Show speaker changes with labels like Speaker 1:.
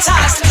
Speaker 1: club